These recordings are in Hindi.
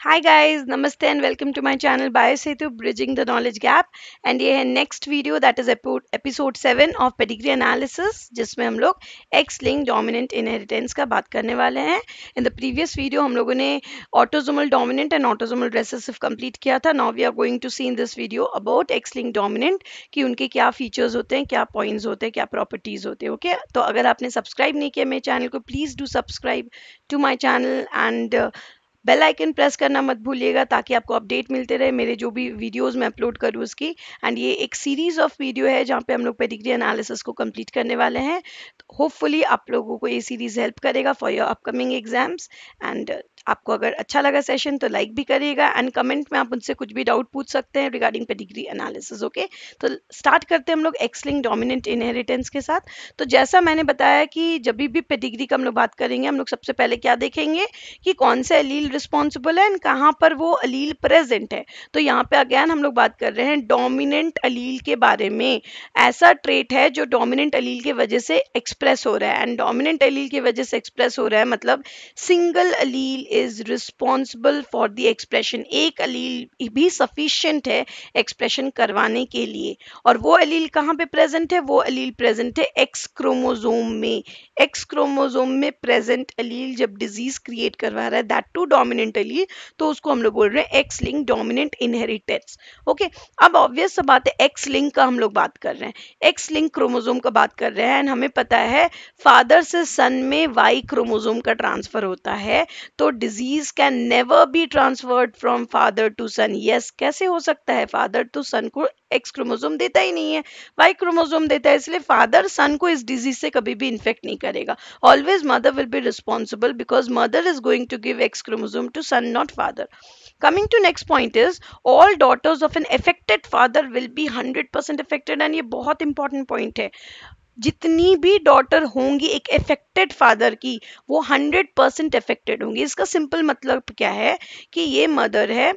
हाई गाइज़ नमस्ते and welcome to my channel bio Setu bridging the knowledge gap and ये है next video that is episode seven of pedigree analysis जिसमें हम लोग एक्स लिंक डोमिनेंट इनहेरिटेंस का बात करने वाले हैं। इन द प्रीवियस वीडियो हम लोगों ने autosomal dominant and autosomal recessive complete किया था। Now we are going to see in this video about X link dominant कि उनके क्या फीचर्स होते हैं, क्या पॉइंट्स होते हैं, क्या प्रॉपर्टीज़ होते हैं ओके तो अगर आपने सब्सक्राइब नहीं किया मेरे चैनल को please do subscribe to my channel and bell icon press करना मत भूलिएगा ताकि आपको अपडेट मिलते रहे मेरे जो भी वीडियोस मैं अपलोड करूँ उसकी। एंड ये एक सीरीज़ ऑफ़ वीडियो है जहाँ पे हम लोग पेडिग्री एनालिसिस को कंप्लीट करने वाले हैं। होपफुली आप लोगों को ये सीरीज़ हेल्प करेगा for your upcoming exams and आपको अगर अच्छा लगा सेशन तो लाइक भी करिएगा एंड कमेंट में आप उनसे कुछ भी डाउट पूछ सकते हैं रिगार्डिंग पेडिग्री एनालिसिस ओके तो स्टार्ट करते हैं हम लोग एक्सलिंग डोमिनेंट इनहेरिटेंस के साथ। तो जैसा मैंने बताया कि जब भी पेडिग्री का हम लोग बात करेंगे, हम लोग सबसे पहले क्या देखेंगे कि कौन से अलील रिस्पॉन्सिबल है एंड कहाँ पर वो अलील प्रेजेंट है। तो यहाँ पे अगैन हम लोग बात कर रहे हैं डोमिनेंट अलील के बारे में। ऐसा ट्रेट है जो डोमिनेंट अलील की वजह से एक्सप्रेस हो रहा है। एंड डोमिनेंट अलील की वजह से एक्सप्रेस हो रहा है मतलब single allele is responsible for the expression एक अलील भी सफिशियंट है एक्सप्रेशन करवाने के लिए। और वो अलील कहाँ पे प्रेजेंट है? वो अलील प्रेजेंट है एक्स क्रोमोजोम में। एक्स क्रोमोजोम में प्रेजेंट अलील जब डिज़ीज़ क्रिएट करवा रहा है दैट टू डोमिनेंट अलील तो उसको हम लोग बोल रहे हैं X link dominant inheritance okay अब ऑब्वियस बात है एक्स लिंक का हम लोग बात कर रहे हैं। एक्स लिंक क्रोमोजोम का बात कर रहे हैं एंड हमें पता है फादर से सन में वाई क्रोमोजोम का ट्रांसफ़र होता है तो disease can never be transferred from father to son yes कैसे हो सकता है? फादर टू सन को एक्स क्रोमोजोम देता ही नहीं है। वाई क्रोमोजोम देता है, इसलिए फादर सन को इस डिज़ीज़ से कभी भी इन्फेक्ट नहीं करेगा। Always mother will be responsible because mother is going to give X chromosome to son not father coming to next point is all daughters of an affected father will be hundred percent affected and ये बहुत इंपॉर्टेंट पॉइंट है। जितनी भी डॉटर होंगी एक अफेक्टेड फादर की, वो हंड्रेड परसेंट अफेक्टेड होंगी। इसका सिंपल मतलब क्या है कि ये मदर है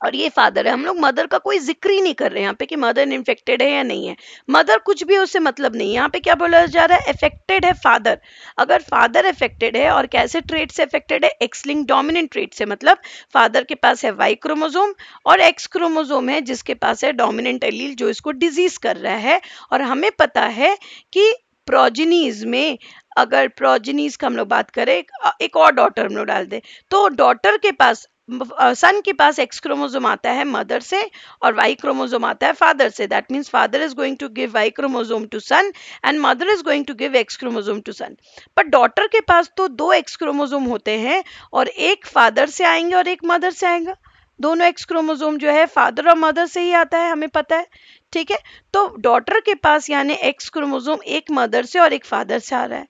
और ये फादर है, हम लोग मदर का कोई ज़िक्र ही नहीं कर रहे हैं यहाँ पे कि मदर इन्फेक्टेड है या नहीं है। मदर कुछ भी उससे मतलब नहीं यहाँ पे क्या बोला जा रहा है? इफेक्टेड है फादर अगर फादर इफेक्टेड है और कैसे ट्रेट से इफेक्टेड है? एक्सलिंग डोमिनेंट ट्रेट से मतलब फादर के पास है वाई क्रोमोजोम और एक्स क्रोमोजोम है जिसके पास है डोमिनेंट एलील जो इसको डिज़ीज़ कर रहा है। और हमें पता है कि प्रोजिनीज में अगर प्रोजिनीज का हम लोग बात करें, एक और डॉटर हम लोग डाल दें तो डॉटर के पास सन के पास एक्स क्रोमोजोम आता है मदर से और वाई क्रोमोजोम आता है फादर से। That means father is going to give Y chromosome to son and mother is going to give X chromosome to son पर डॉटर के पास तो दो एक्स क्रोमोजोम होते हैं और एक फादर से आएँगे और एक मदर से आएगा। दोनों एक्स क्रोमोजोम जो है फादर और मदर से ही आता है, हमें पता है। ठीक है? तो डॉटर के पास यानी एक्स क्रोमोजोम एक मदर से और एक फादर से आ रहा है।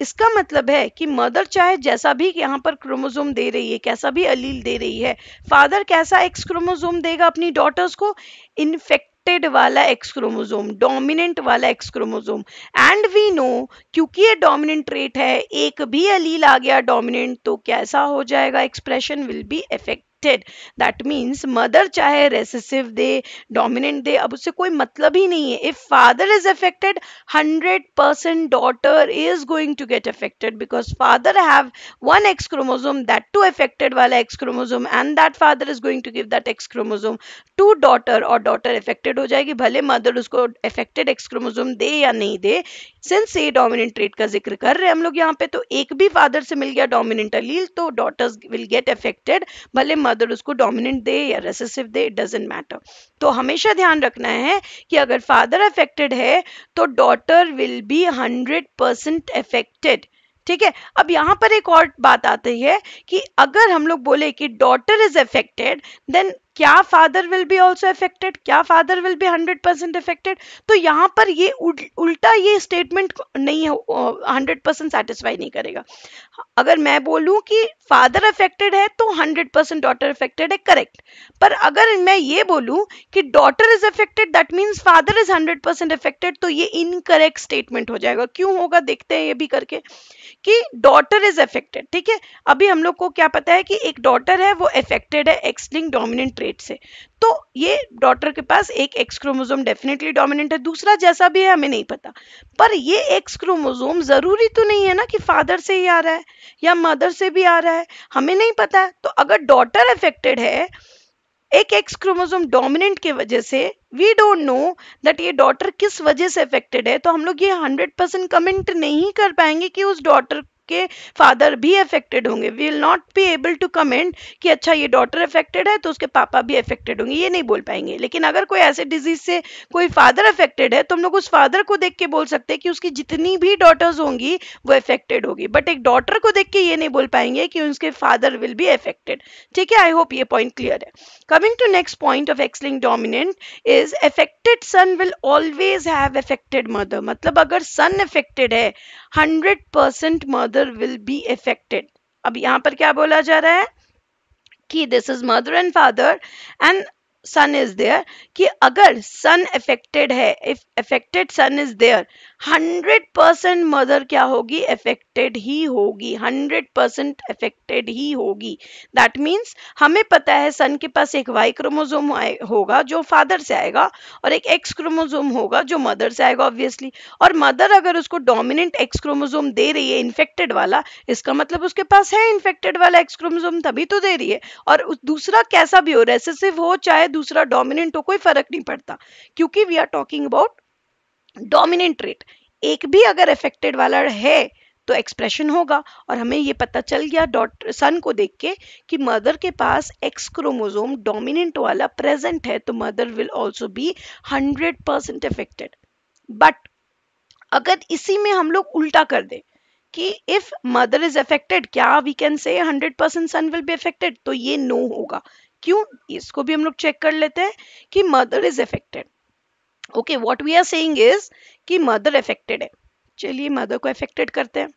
इसका मतलब है कि मदर चाहे जैसा भी यहाँ पर क्रोमोजोम दे रही है, कैसा भी अलील दे रही है, फादर कैसा एक्स क्रोमोजोम देगा अपनी डॉटर्स को? इन्फेक्टेड वाला एक्स क्रोमोजोम डोमिनेंट वाला X chromosome and we know क्योंकि ये डोमिनेंट ट्रेट है, एक भी अलील आ गया डोमिनेंट तो कैसा हो जाएगा? Expression will be rejected that means mother चाहे रेसेसिव दे डोमिनेंट दे, अब उससे कोई मतलब ही नहीं है। If father is affected hundred percent daughter is going to get affected because father have one X chromosome that too affected वाला X chromosome and that father is going to give that X chromosome to daughter और डॉटर अफेक्टेड हो जाएगी। भले मदर उसको अफेक्टेड एक्सक्रोमोजोम दे या नहीं दे सिंस ए डोमिनेंट ट्रेट का ज़िक्र कर रहे हैं हम लोग यहाँ पे तो एक भी फादर से मिल गया डोमिनेंट अलील तो डॉटर्स विल गेट अफेक्टेड भले मदर उसको डोमिनेंट दे या रेसेसिव दे इट डजेंट मैटर तो हमेशा ध्यान रखना है कि अगर फादर अफेक्टेड है तो daughter will be hundred percent affected ठीक है? अब यहाँ पर एक और बात आती है कि अगर हम लोग बोले कि डॉटर इज़ अफेक्टेड देन क्या father will be also affected क्या father will be hundred percent affected तो यहाँ पर ये उल्टा ये स्टेटमेंट नहीं हंड्रेड परसेंट सेटिस्फाई नहीं करेगा। अगर मैं बोलूँ कि फादर अफेक्टेड है तो हंड्रेड परसेंट डॉटर अफेक्टेड है करेक्ट पर अगर मैं ये बोलूँ कि daughter is affected that means father is hundred percent affected तो ये इनकरेक्ट स्टेटमेंट हो जाएगा। क्यों होगा? देखते हैं ये भी करके कि डॉटर इज़ अफेक्टेड ठीक है? अभी हम लोग को क्या पता है कि एक डॉटर है, वो अफेक्टेड है एक्सलिंग डोमिनेंट ट्रेट से। तो ये डॉटर के पास एक एक्स क्रोमोजोम डेफिनेटली डोमिनेंट है, दूसरा जैसा भी है, हमें नहीं पता। पर ये एक्स क्रोमोजोम ज़रूरी तो नहीं है ना कि फादर से ही आ रहा है या मदर से भी आ रहा है, हमें नहीं पता। है तो अगर डॉटर अफेक्टेड है, एक एक्स क्रोमोसोम डोमिनेंट की वजह से वी डोंट नो दैट ये डॉटर किस वजह से अफेक्टेड है तो हम लोग ये हंड्रेड परसेंट कमेंट नहीं कर पाएँगे कि उस डॉटर के फादर भी अफेक्टेड होंगे। We will not be able to comment कि अच्छा ये डॉटर अफेक्टेड है तो उसके पापा भी अफेक्टेड होंगे। ये नहीं बोल पाएँगे। लेकिन अगर कोई ऐसे डिज़ीज़ से कोई फादर अफेक्टेड है तो हम लोग उस फादर को देख के बोल सकते हैं कि उसकी जितनी भी डॉटर्स होंगी, वो अफेक्टेड होगी। बट एक डॉटर को देख के ये नहीं बोल पाएँगे कि उसके फादर विल बी अफेक्टेड ठीक है? आई होप ये पॉइंट क्लियर है। Coming to next point of X linked dominant is affected son will always have affected mother मतलब अगर सन अफेक्टेड है hundred percent mother will be affected अब यहाँ पर क्या बोला जा रहा है? कि this is mother and father and son is there कि अगर सन अफेक्टेड है if affected son is there hundred percent mother क्या होगी? अफेक्टेड ही होगी हंड्रेड परसेंट अफेक्टेड ही होगी। दैट मीन्स हमें पता है सन के पास एक वाई क्रोमोजोम होगा जो फादर से आएगा और एक एक्स क्रोमोजोम होगा जो मदर से आएगा ऑब्वियसली और मदर अगर उसको डोमिनेंट एक्स क्रोमोजोम दे रही है इन्फेक्टेड वाला, इसका मतलब उसके पास है इन्फेक्टेड वाला एक्स क्रोमोजोम तभी तो दे रही है। और दूसरा कैसा भी हो रेसेसिव हो, चाहे दूसरा डोमिनेंट हो, कोई फ़र्क नहीं पड़ता। क्योंकि we are talking about dominant trait एक भी अगर अफेक्टेड वाला है तो एक्सप्रेशन होगा और हमें ये पता चल गया डॉट सन को देख के कि मदर के पास एक्स क्रोमोजोम डोमिनेंट वाला प्रेजेंट है तो mother will also be hundred percent affected but अगर इसी में हम लोग उल्टा कर दे कि इफ़ मदर इज़ अफेक्टेड क्या we can say hundred percent son will be affected तो ये नो no होगा। क्यों? इसको भी हम लोग चेक कर लेते हैं कि mother is affected okay what we are saying is कि मदर अफेक्टेड है। चलिए मदर को अफेक्टेड करते हैं।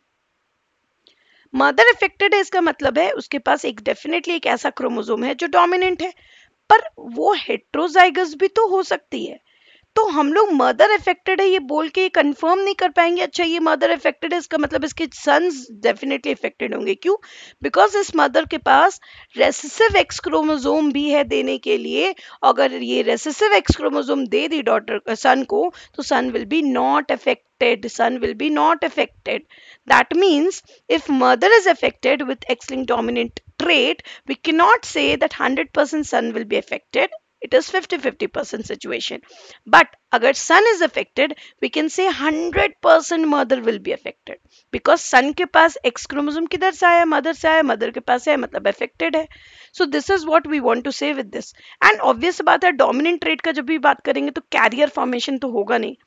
मदर अफेक्टेड है इसका मतलब है उसके पास एक डेफिनेटली एक ऐसा क्रोमोजोम है जो डोमिनेंट है। पर वो हेट्रोजाइगस भी तो हो सकती है। तो हम लोग मदर अफेक्टेड है, ये बोल के कंफर्म नहीं कर पाएँगे। अच्छा ये मदर अफेक्टेड है, इसका मतलब इसके सन्स डेफिनेटली अफेक्टेड होंगे। क्यों? बिकॉज़ इस मदर के पास रेसिसिव एक्स क्रोमोजोम भी है देने के लिए। अगर ये रेसिसिव एक्स क्रोमोजोम दे दी डॉटर सन को तो son will be not affected son will be not affected. That means if mother is affected with x-linked dominant trait we cannot say that 100% son will be affected. It is 50 50% situation. But agar son is affected we can say 100% mother will be affected. Because son ke paas x chromosome kidhar se aaya mother se aaya mother ke paas hai matlab affected hai. So this is what we want to say with this. And obvious baat hai dominant trait ka jab bhi baat karenge to carrier formation to hoga nahi.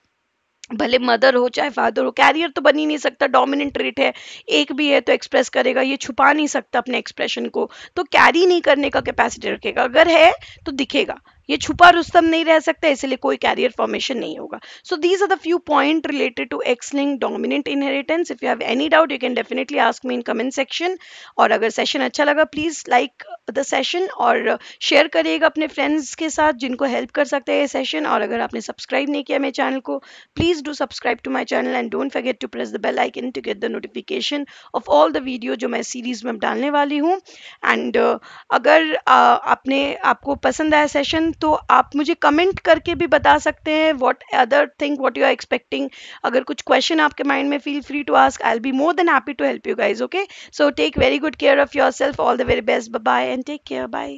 भले मदर हो चाहे फादर हो कैरियर तो बन ही नहीं सकता डोमिनेंट रेट है, एक भी है तो एक्सप्रेस करेगा, ये छुपा नहीं सकता अपने एक्सप्रेशन को तो कैरी नहीं करने का कैपेसिटी रखेगा, अगर है तो दिखेगा, ये छुपा रुस्तम नहीं रह सकता, इसलिए कोई कैरियर फॉर्मेशन नहीं होगा so these are the few point related to X link dominant inheritance if you have any doubt you can definitely ask me in comment section और अगर सेशन अच्छा लगा प्लीज़ लाइक द सेशन और शेयर करिएगा अपने फ्रेंड्स के साथ जिनको हेल्प कर सकते हैं ये सेशन और अगर आपने सब्सक्राइब नहीं किया मेरे चैनल को please do subscribe to my channel and don't forget to press the bell icon to get the notification of all the video जो मैं सीरीज़ में डालने वाली हूँ। एंड uh, अगर uh, आपने आपको पसंद आया सेशन तो आप मुझे कमेंट करके भी बता सकते हैं what other thing what you are expecting अगर कुछ क्वेश्चन आपके माइंड में feel free to ask I'll be more than happy to help you guys okay so take very good care of your self all the very best bye and take care bye